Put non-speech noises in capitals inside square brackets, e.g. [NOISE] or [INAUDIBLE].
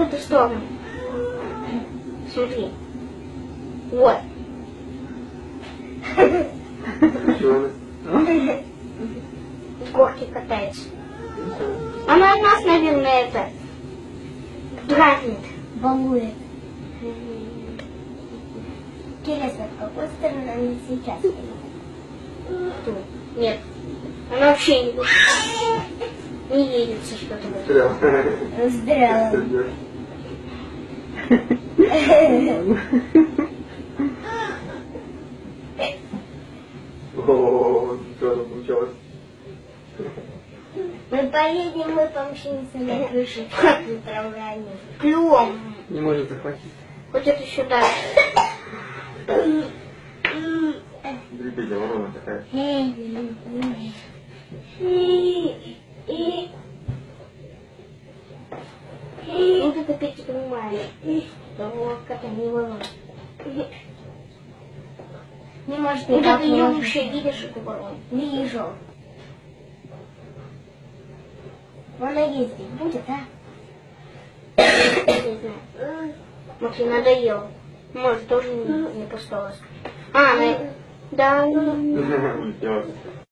эту сторону. Смотри. Вот. В горке катается. Она нас, наверное, это дразнит. Балует. Интересно, с какой стороны она сейчас. Нет. Она вообще не, не видится что-то. в. Здрава. О, что там получалось? Мы поедем, мы помчимся на крыше в направлении. Клювом. Не может захватить. Вот это сюда. Дребедя ворона такая. Вот это опять понимаешь. Того кота не ворон. Не может Вот никак это может. вообще видишь, это ворон. Вижу. Она ездить будет, а? Не знаю. Может, ей надоело. Может, тоже не, не пусталась. А, она... Да. [LAUGHS]